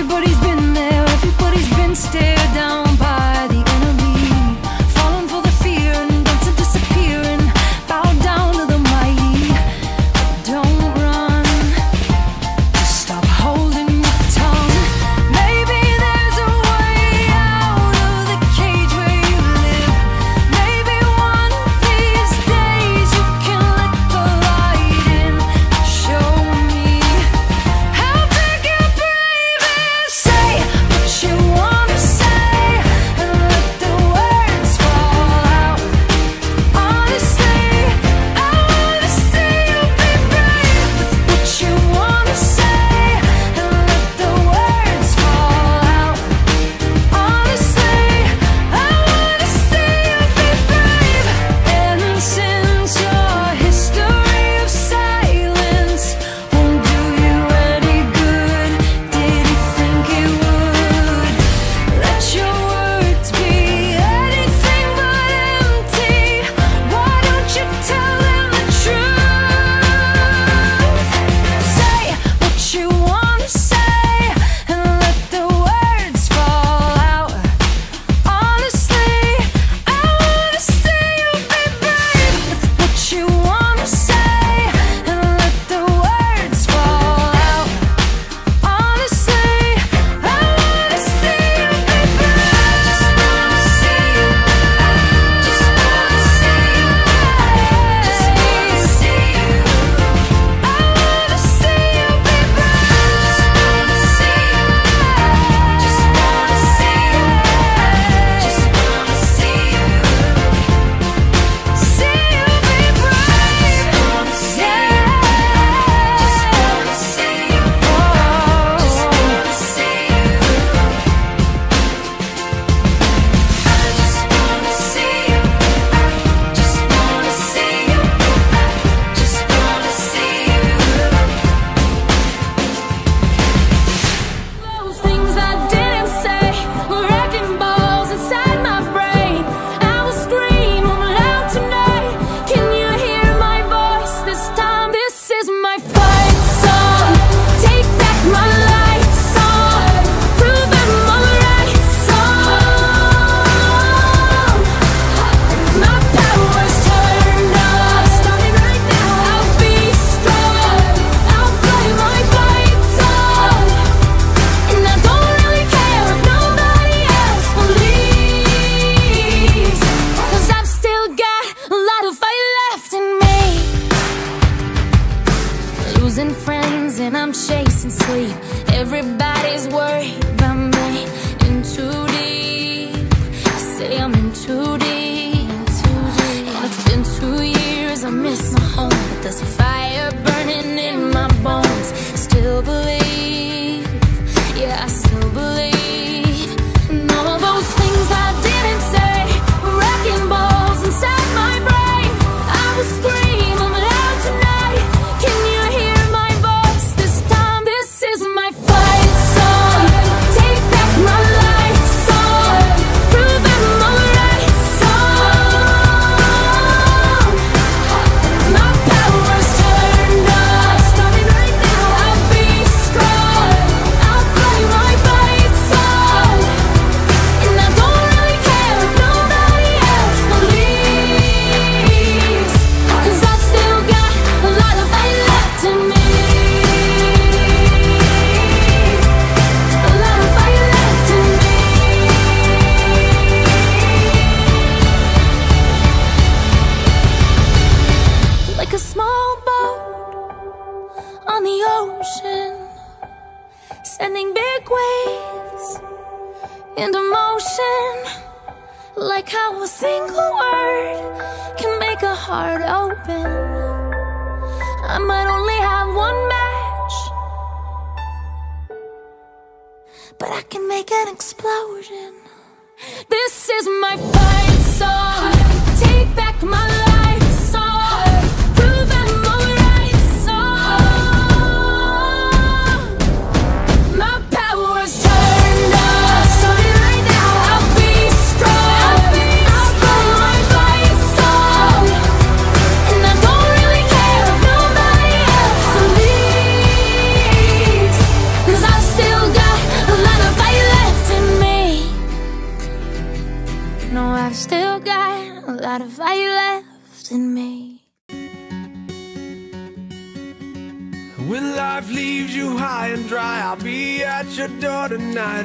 Everybody's been there, everybody's been stared into motion. Like how a single word can make a heart open. I might only have one match, but I can make an explosion. This is my fight song. Take back my life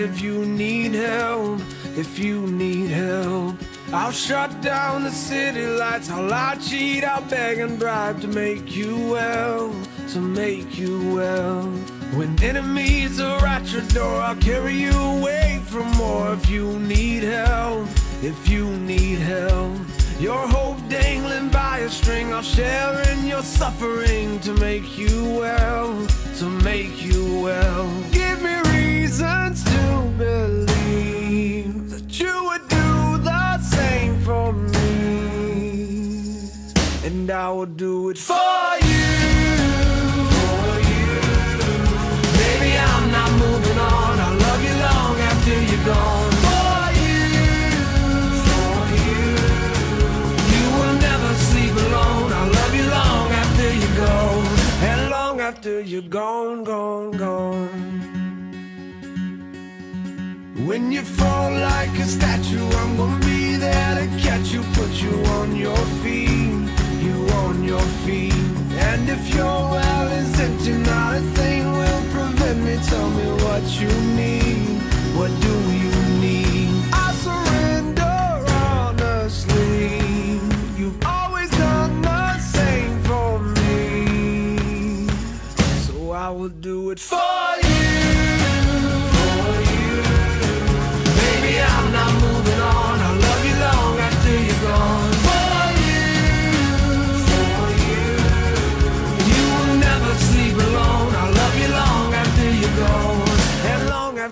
if you need help. If you need help, I'll shut down the city lights. I'll lie, cheat, I'll beg and bribe to make you well, to make you well. When enemies are at your door, I'll carry you away from more if you need help. If you need help. Your hope dangling by a string, I'll share in your suffering to make you well, to make you well. Give me reasons believe that you would do the same for me, and I will do it for you. For you. Baby, I'm not moving on. I'll love you long after you're gone. For you, for you. You will never sleep alone. I'll love you long after you're gone. And long after you're gone, gone, gone. When you fall like a statue, I'm gonna be there to catch you, put you on your feet, you on your feet.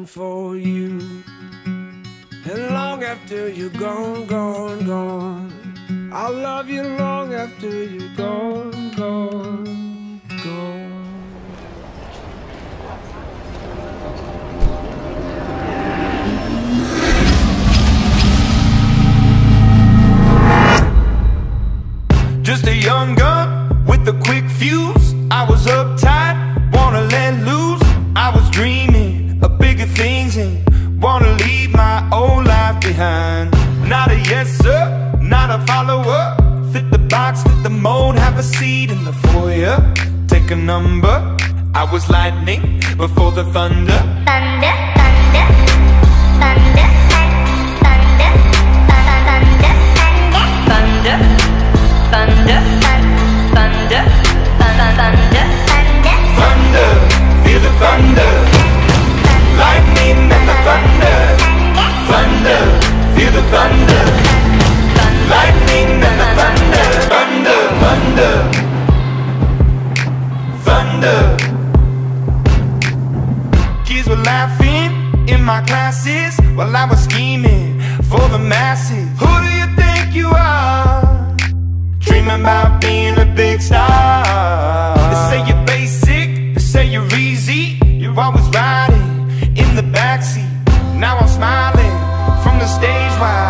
beating for you. And long after you're gone, gone, gone. I'll love you long after you're gone, gone, I was lightning before the thunder. Thunder, thunder, thunder, thunder, thunder, thunder, thunder, thunder, thunder, thunder, thunder, thunder, thunder. Thunder, thunder, thunder. Thunder, thunder, thunder, thunder were laughing in my classes While I was scheming for the masses. Who do you think you are? Dreaming about being a big star. They say you're basic, they say you're easy. You're always riding in the backseat. Now I'm smiling from the stage while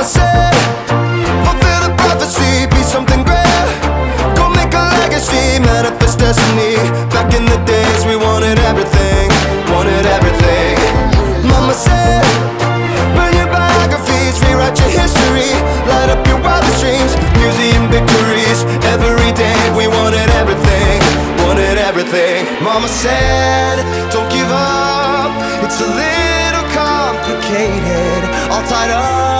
mama said Fulfill the prophecy, be something great Go make a legacy, manifest destiny. Back in the days we wanted everything, wanted everything. Mama said Burn your biographies, rewrite your history. Light up your wildest dreams, museum victories. Every day we wanted everything, wanted everything. Mama said, don't give up, it's a little complicated. All tied up.